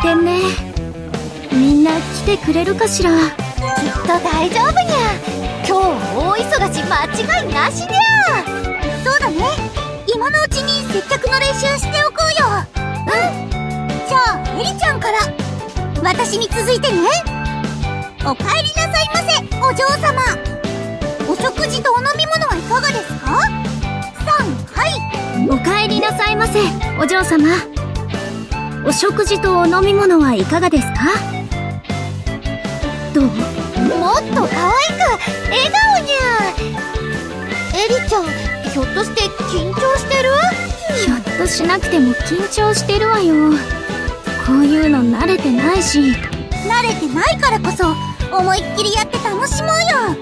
てんね。みんな来てくれるかしら？きっと大丈夫にゃ。今日は大忙し間違いなしにゃ。そうだね。今のうちに接客の練習しておこうよ。うん。じゃあエリちゃんから。私に続いてね。お帰りなさいませお嬢様。お食事とお飲み物はいかがですか？さんはい。お帰りなさいませお嬢様お食事とお飲み物はいかがですか？どう？もっと可愛く笑顔にゃエリちゃんひょっとして緊張してる？ひょっとしなくても緊張してるわよ。こういうの慣れてないし。慣れてないからこそ思いっきりやって楽しもうよ